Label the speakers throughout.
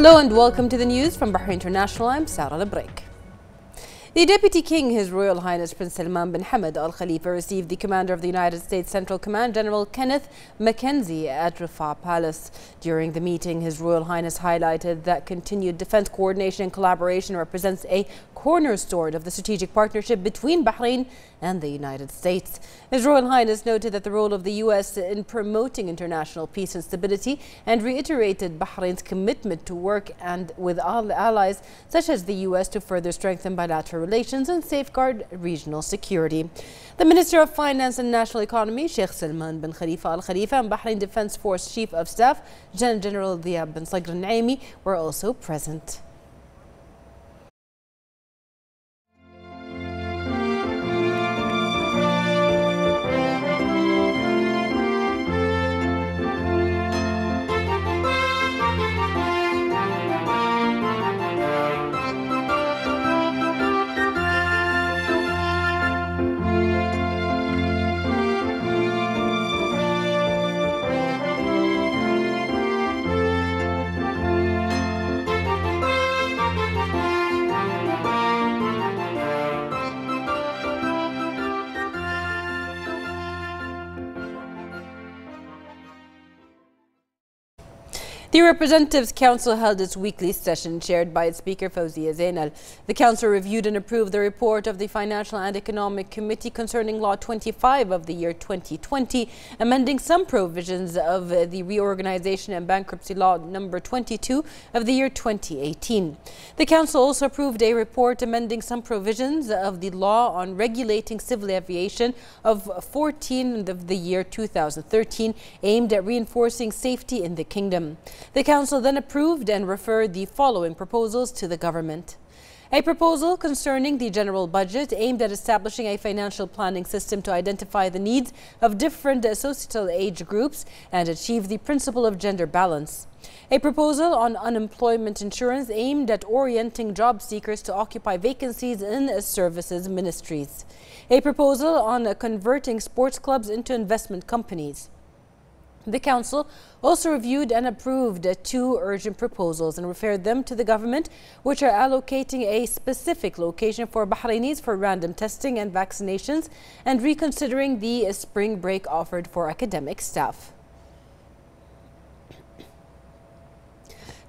Speaker 1: Hello and welcome to the news from Bahrain International. I'm Sarah Labreak. The Deputy King, His Royal Highness Prince Salman bin Hamad Al Khalifa, received the Commander of the United States Central Command, General Kenneth McKenzie, at Riffa Palace. During the meeting, His Royal Highness highlighted that continued defense coordination and collaboration represents a cornerstone of the strategic partnership between Bahrain and the United States. His Royal Highness noted that the role of the U.S. in promoting international peace and stability and reiterated Bahrain's commitment to work and with allies such as the U.S. to further strengthen bilateral relations and safeguard regional security. The Minister of Finance and National Economy, Sheikh Salman bin Khalifa Al Khalifa, and Bahrain Defense Force Chief of Staff, General Diab bin Sagr Naimi, were also present. The Representatives Council held its weekly session chaired by its Speaker Fawzia Zainal. The Council reviewed and approved the report of the Financial and Economic Committee concerning Law 25 of the year 2020, amending some provisions of the Reorganization and Bankruptcy Law number 22 of the year 2018. The Council also approved a report amending some provisions of the law on regulating civil aviation of 14 of the year 2013, aimed at reinforcing safety in the Kingdom. The Council then approved and referred the following proposals to the government. A proposal concerning the general budget aimed at establishing a financial planning system to identify the needs of different societal age groups and achieve the principle of gender balance. A proposal on unemployment insurance aimed at orienting job seekers to occupy vacancies in services ministries. A proposal on converting sports clubs into investment companies. The Council also reviewed and approved two urgent proposals and referred them to the government, which are allocating a specific location for Bahrainis for random testing and vaccinations and reconsidering the spring break offered for academic staff.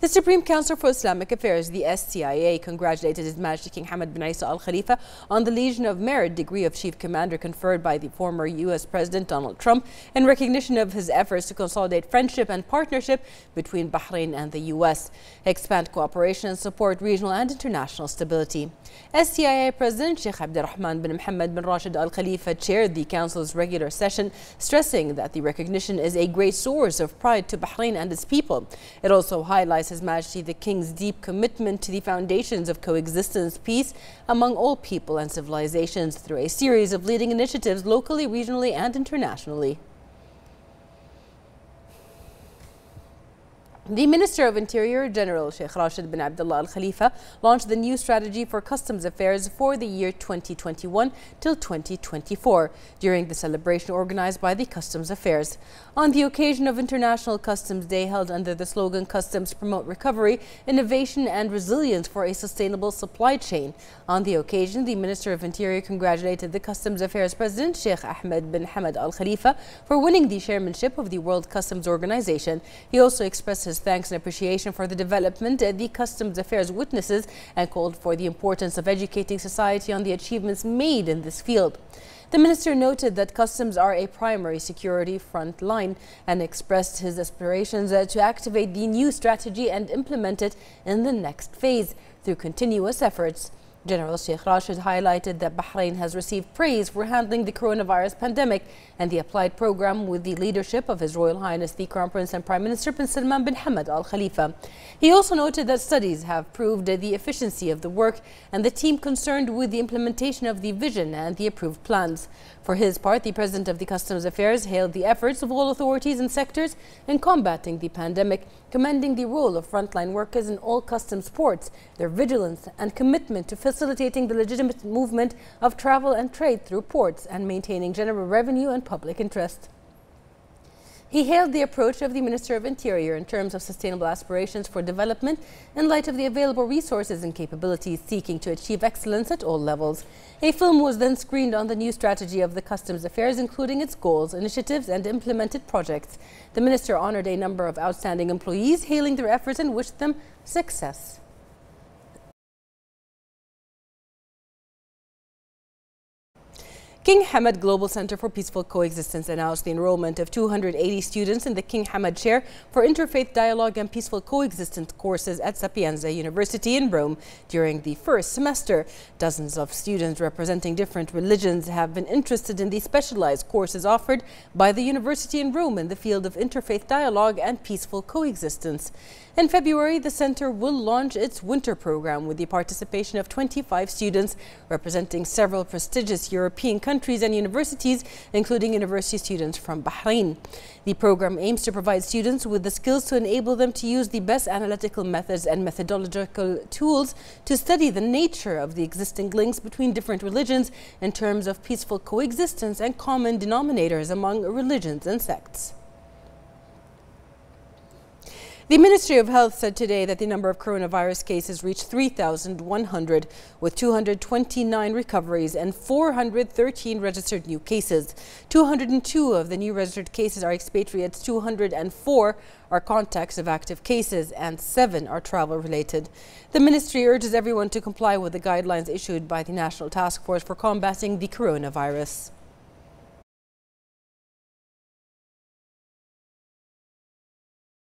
Speaker 1: The Supreme Council for Islamic Affairs, the SCIA, congratulated His Majesty King Hamad bin Isa Al Khalifa on the Legion of Merit degree of Chief Commander conferred by the former U.S. President Donald Trump in recognition of his efforts to consolidate friendship and partnership between Bahrain and the U.S., expand cooperation and support regional and international stability. SCIA President Sheikh Abdurrahman bin Mohammed bin Rashid Al Khalifa chaired the Council's regular session, stressing that the recognition is a great source of pride to Bahrain and its people. It also highlights his Majesty the King's deep commitment to the foundations of coexistence, peace among all people and civilizations through a series of leading initiatives locally, regionally and internationally. The Minister of Interior, General Sheikh Rashid bin Abdullah Al Khalifa, launched the new strategy for customs affairs for the year 2021 till 2024 during the celebration organized by the Customs Affairs. On the occasion of International Customs Day held under the slogan Customs Promote Recovery, Innovation and Resilience for a Sustainable Supply Chain. On the occasion, the Minister of Interior congratulated the Customs Affairs President Sheikh Ahmed bin Hamad Al Khalifa for winning the chairmanship of the World Customs Organization. He also expressed his thanks and appreciation for the development at the Customs Affairs witnesses and called for the importance of educating society on the achievements made in this field. The minister noted that customs are a primary security front line and expressed his aspirations to activate the new strategy and implement it in the next phase through continuous efforts. General Sheikh Rashid highlighted that Bahrain has received praise for handling the coronavirus pandemic and the applied program with the leadership of His Royal Highness the Crown Prince and Prime Minister Bin Salman bin Hamad Al Khalifa. He also noted that studies have proved the efficiency of the work and the team concerned with the implementation of the vision and the approved plans. For his part, the President of the Customs Affairs hailed the efforts of all authorities and sectors in combating the pandemic, commending the role of frontline workers in all customs ports, their vigilance and commitment to facilitating the legitimate movement of travel and trade through ports and maintaining general revenue and public interest. He hailed the approach of the Minister of Interior in terms of sustainable aspirations for development in light of the available resources and capabilities seeking to achieve excellence at all levels. A film was then screened on the new strategy of the Customs Affairs, including its goals, initiatives and implemented projects. The Minister honoured a number of outstanding employees, hailing their efforts and wished them success. King Hamad Global Center for Peaceful Coexistence announced the enrollment of 280 students in the King Hamad Chair for Interfaith Dialogue and Peaceful Coexistence courses at Sapienza University in Rome during the first semester. Dozens of students representing different religions have been interested in the specialized courses offered by the university in Rome in the field of interfaith dialogue and peaceful coexistence. In February, the center will launch its winter program with the participation of 25 students representing several prestigious European countries countries and universities, including university students from Bahrain. The program aims to provide students with the skills to enable them to use the best analytical methods and methodological tools to study the nature of the existing links between different religions in terms of peaceful coexistence and common denominators among religions and sects. The Ministry of Health said today that the number of coronavirus cases reached 3,100, with 229 recoveries and 413 registered new cases. 202 of the new registered cases are expatriates, 204 are contacts of active cases, and seven are travel related. The ministry urges everyone to comply with the guidelines issued by the National Task Force for combating the coronavirus.